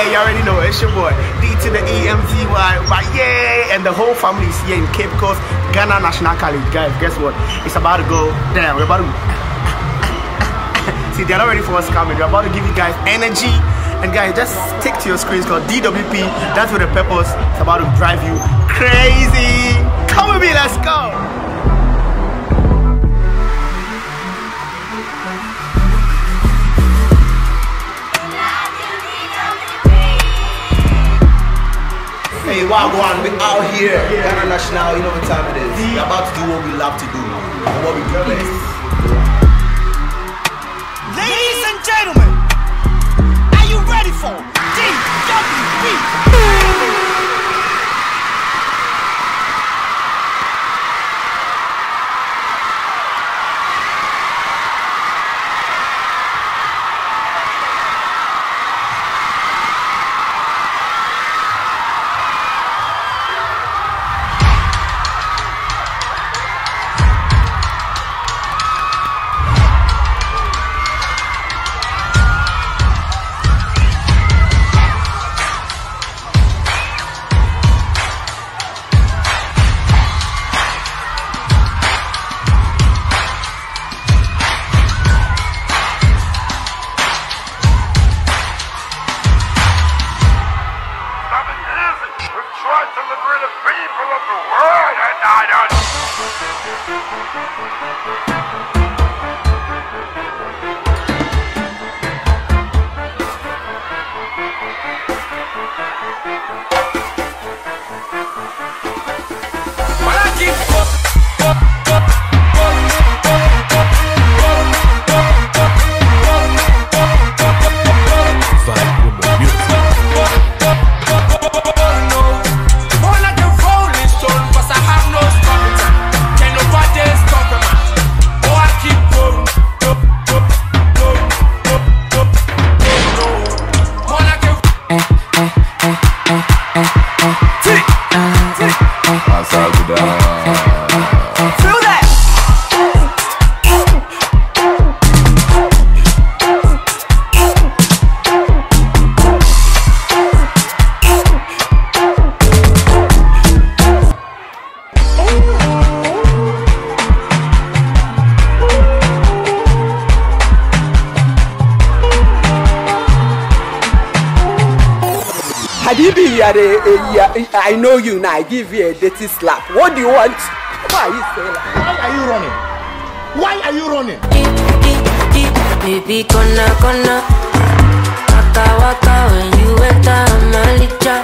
Yeah, you already know it's your boy D to the EMZY. But yeah, and the whole family is here in Cape Coast, Ghana National College. Guys, guess what? It's about to go down. We're about to. See, they're not ready for us coming. We're about to give you guys energy. And guys, just stick to your screens called DWP. That's with the purpose. It's about to drive you crazy. Come with me, let's go. Hey, Wagwan, we out here. Ghana National, you know what time it is. We're about to do what we love to do and what we do best. Ladies and gentlemen, are you ready for DWP? You are a, a, you are- I know you now. I give you a dirty slap. What do you want? Why are you saying that? Why are you running? Why are you running? Baby, gonna, gonna Waka, waka when you enter my licha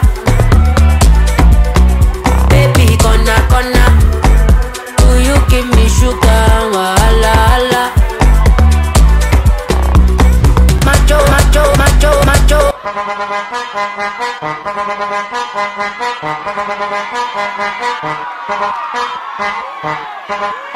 Baby, gonna, gonna Do you give me sugar, wahala, hala Macho, macho, macho, macho You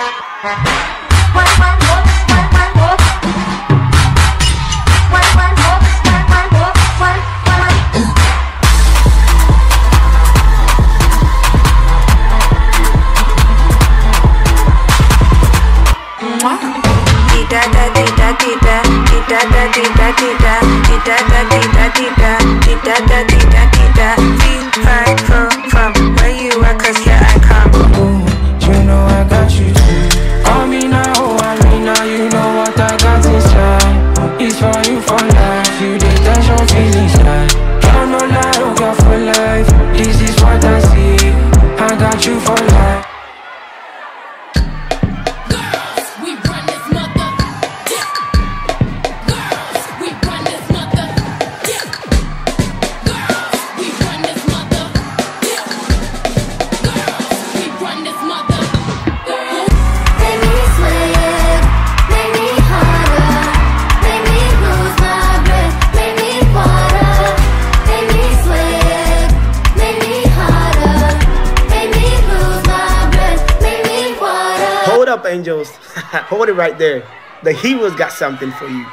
Hold up, angels. Hold it right there. The heroes got something for you.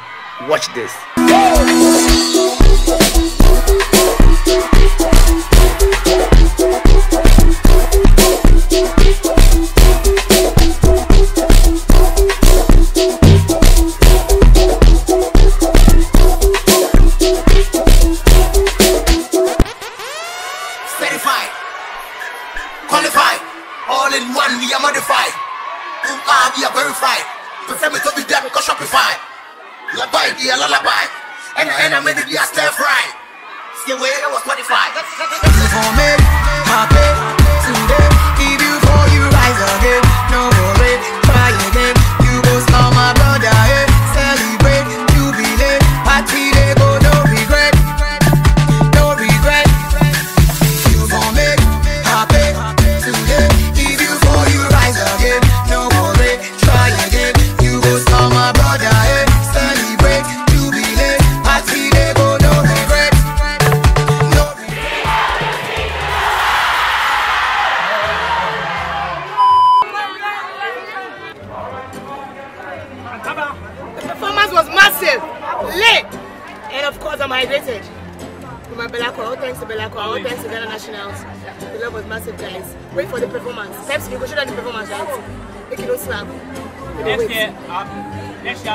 Watch this. ID are verified. Prefer me to be dead because Shopify. Lullaby, the lullaby. And, and I made it be a stir fry. Stay away, I was qualified. Live on me, happy. My Belacqua, all thanks to Belacqua, all thanks to Ghana Nationals. The love was massive, guys. Wait for the performance. Pepsi, you go show them the performance, right? Make it no slap. Next year, uh, next year.